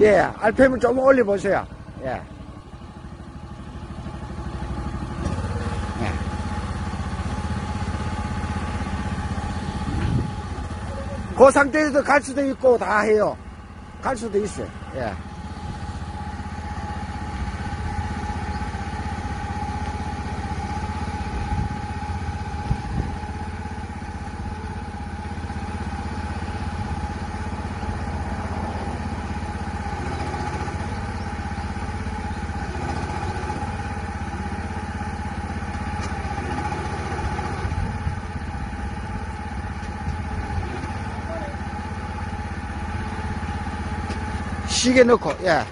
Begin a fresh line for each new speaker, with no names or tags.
예, RPM을 좀 올려보세요. 예. 예. 그 상태에서 갈 수도 있고 다 해요. 갈 수도 있어요. 예. 시계 넣고, 예.